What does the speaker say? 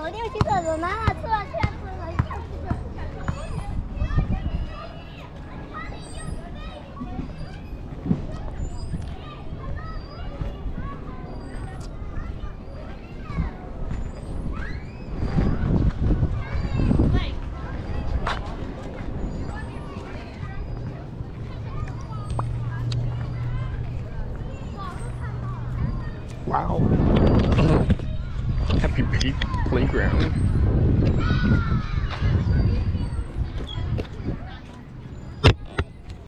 所，我一定会去厕所，拿了吃了去了吃了，一定要去厕所。Wow. Happy Pig Playground.